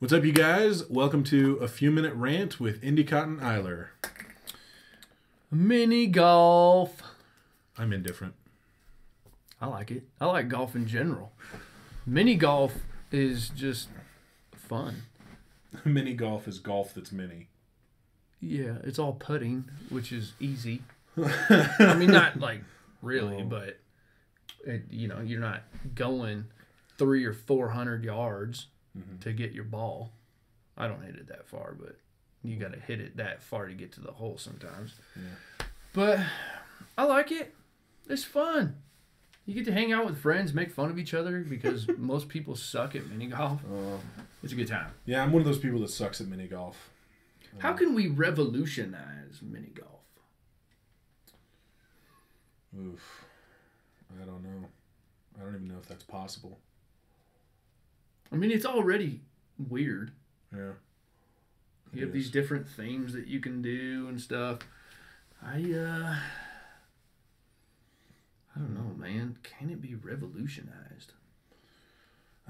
What's up, you guys? Welcome to a few minute rant with Indy Cotton Eiler. Mini golf. I'm indifferent. I like it. I like golf in general. Mini golf is just fun. mini golf is golf that's mini. Yeah, it's all putting, which is easy. I mean, not like really, Oh. but it, you know, you're not going three or four hundred yards Mm-hmm. to get your ball. I don't hit it that far, but you got to hit it that far to get to the hole sometimes. Yeah. But I like it. It's fun. You get to hang out with friends, make fun of each other because most people suck at mini golf. Um, it's a good time. Yeah, I'm one of those people that sucks at mini golf. How um, can we revolutionize mini golf? Oof. I don't know. I don't even know if that's possible. I mean, it's already weird. Yeah. You have these different themes that you can do and stuff. I uh I don't know, man. Can it be revolutionized?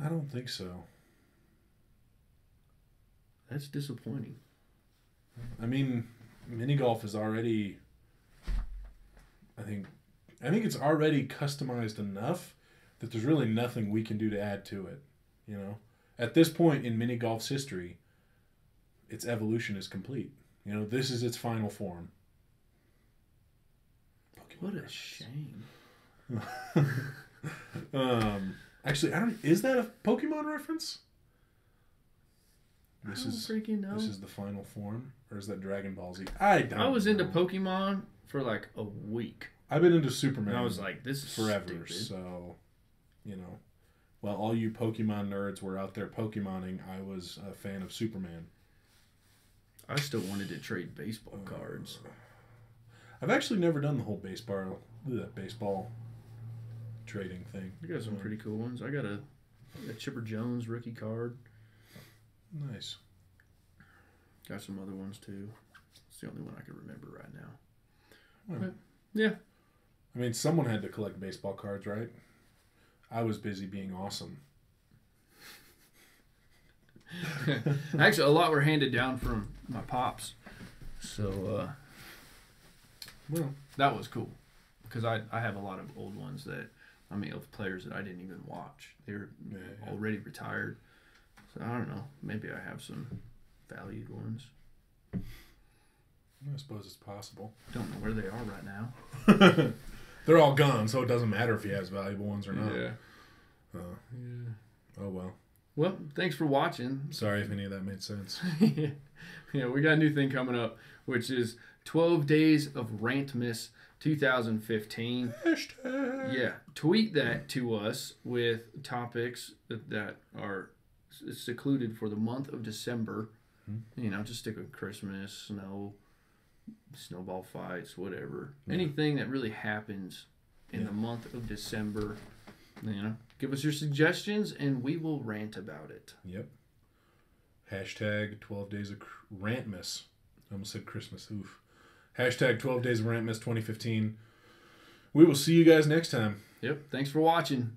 I don't think so. That's disappointing. I mean, mini golf is already. I think, I think it's already customized enough that there's really nothing we can do to add to it. You know, at this point in mini golf's history, its evolution is complete. You know, this is its final form. What a shame. Um, actually, I don't. Is that a Pokemon reference? This is freaking know. this is the final form, or is that Dragon Ball Z? I don't. I was into. Pokemon for like a week. I've been into Superman. And I was like, this is forever. stupid. So, you know, while all you Pokemon nerds were out there Pokemoning, I was a fan of Superman. I still wanted to trade baseball uh, cards. I've actually never done the whole baseball ugh, baseball trading thing. I got some pretty cool ones. I got a, a Chipper Jones rookie card. Nice. Got some other ones too. It's the only one I can remember right now. Well, But, yeah. I mean, someone had to collect baseball cards, right? I was busy being awesome. Actually, a lot were handed down from my pops. So uh, Well, that was cool because I, I have a lot of old ones that I mean of players that I didn't even watch. They're Yeah, yeah. already retired. So I don't know. Maybe I have some valued ones. I suppose it's possible. Don't know where they are right now. They're all gone, so it doesn't matter if he has valuable ones or not. Yeah. Uh, Yeah. oh well. Well, thanks for watching. Sorry if any of that made sense. yeah, we got a new thing coming up, which is 12 Days of Rantmas 2015. Hashtag. Yeah, tweet that to us with topics that are secluded for the month of December. You know, just stick with Christmas, snow, snowball fights, whatever. Yeah. Anything that really happens in Yeah. the month of December. You know, give us your suggestions and we will rant about it. Yep. Hashtag 12 days of Rantmas. I almost said Christmas. Oof. Hashtag 12 days of Rantmas 2015. We will see you guys next time. Yep. Thanks for watching.